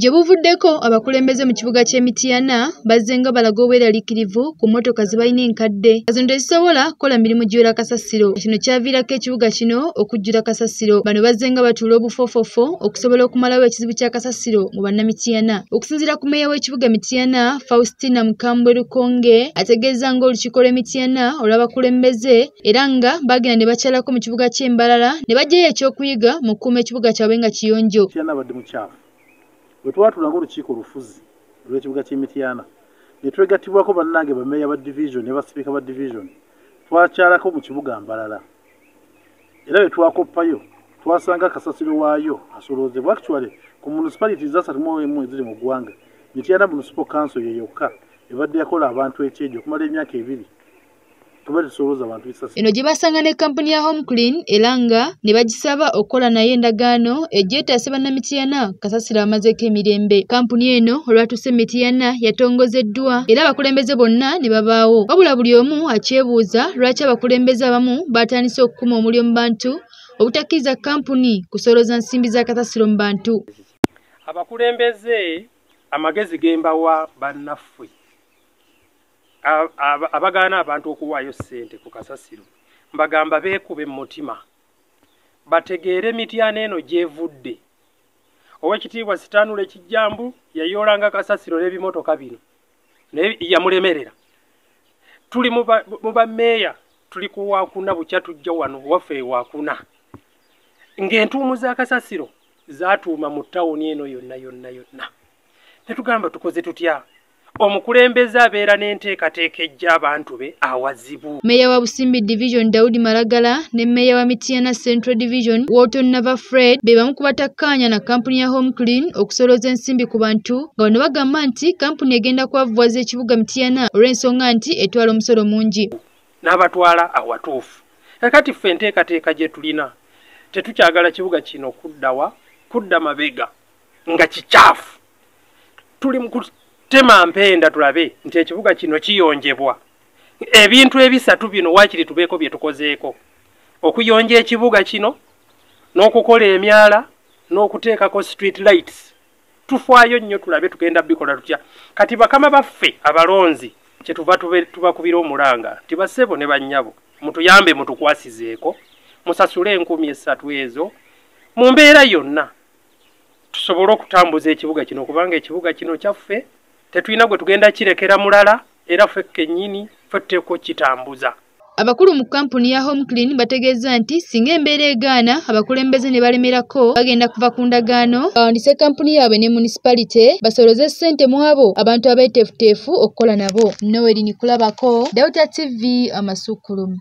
gye buvuddeko abakulembeze mu kibuga ky'emityana bazze nga balaga obweraliikirivu ku mmotoka ze balina enkadde. Nga zino tezisobola kukola mirimu giwera kasasiro. Kino kyaviirako ekibuga kino okujjula kasasiro. Bano bazze nga batuula obufoofofo okusobola okumalawo ekizibu kya kasasiro mu bannamityana okusinziira ku mmeeya w'ekibuga mityana faustina mukambwe lukonge ategeeza ng'olukiiko lw'emityana olw'abakulembeze era nga bagenda ne bakyalako mu kibuga ky'embalala ne bajjayo ekyokuyiga mu kkuuma ekibuga kyabwe nga kiyonjo. Mityana abadde mukyafu bwe twatula ng'olukiiko olufuzi olw'ekibuga ky'emityana ne twegattibwako bannange bameeya ba division ne basipiika ba division twakyalako mu kibuga mbalala era bwe twakoppayo twasanga kasasiro waayo asoloozebwa actually ku municipalities asatu mu emu eziri mu ggwanga. Mityana municipal council ye yokka ebadde yakola abantu ekyejo okumala emyaka ebiri tuba tusolooza abantu bisasi eno gye basanga ne kampuni ya home clean era nga ne bagisaba okukola naye endagaano egyetaase bannamityana kasasiro amazeeko emirembe. Kampuni eno olwatuuse mityana yatongozeddwa era abakulembeze bonna ne babaawo. Wabula buli omu akyebuuza lwaki abakulembeze abamu baatandise okukuma omuliro mu bantu obutakkiriza kampuni kusolooza nsimbi za kasasiro mu bantu. Abakulembeze amagezi gembawa bannaffe abagaana abantu okuwaayo ssente ku kasasiro mbagamba beekube mu mutima. Bategeere mityana eno gyevudde. Owekitiibwa sitaanula ekijjambu yayoolanga kasasiro n'ebimotoka bino naye yamulemerera. Tuli mu bammeeya tuli ku waakuna bukya tujja wano waffe waakuna ng'entuumu za kasasiro zaatuuma mu ttawuni eno yonna yonna yonna. Ne tugamba tukoze tutya omukulembeze abeera n'enteekateeka ejja abantu be awazibu. Mmeeya wa busimbi division daudi malagala ne mmeeya wa mityana central division walton nava fred be bamu ku batakkaanya na kampuni ya home clean okusolooza ensimbi ku bantu nga bano bagamba nti kampuni egenda kwavuwaza ekibuga mityana olw'ensonga nti etwala omusolo mungi. N'abatwala awatuufu. Kakati ffe enteekateeka gye tulina tetukyagala kibuga kino kuddawa kudda mabega nga kikyafu. Tuli tema mpenda tulabe nti ekibuga kino kiyonjebwa. Ebintu ebisatu bino waakiri tubeeko bye tukozeeko. Okuyonja ekibuga kino n'okukola emyala n'okuteekako street lights. Tufaayo nnyo tulabe tugenda bikola tutya. Kati bakama baffe abalonzi kyetuva tubakubira omulanga nti bassebo ne bannyabo mutuyambe mutukwasizeeko musasule enkumi esatu ezo mu mbeera yonna. Tusobole okutambuza ekibuga kino kubanga ekibuga kino kyaffe tetulina gwe tugenda kirekera mulala era ffe kennyini ffe tuteekwa kitambuza abakulu mu kampuni ya home clean bategeeza nti singa embeera egaana abakulembeze ne balemerako bagenda kuva ku ndagaano. Bawandise kampuni yaabwe ne munisipalite basoloze ssente mu abo abantu abeeteefuteefu okukola nabo. Noweri nikulabako delta tv amasukulumu